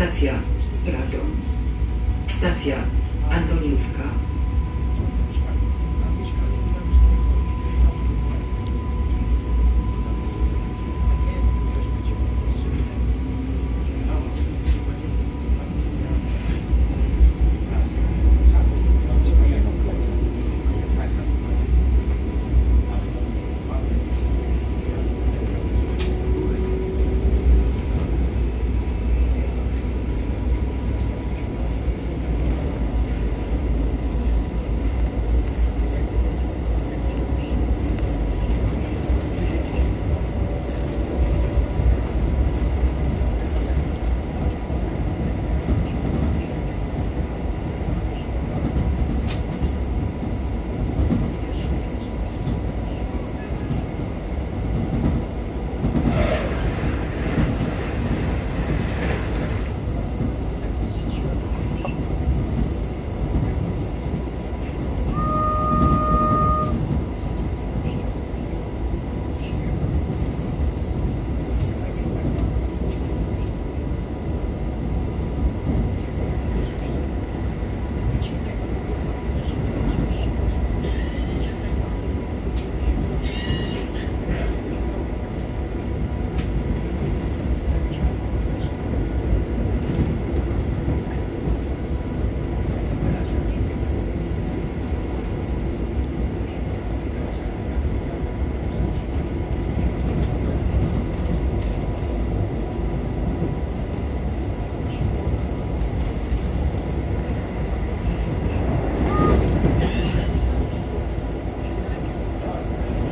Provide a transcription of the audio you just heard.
Stacja Radom. Stacja Antoniówka.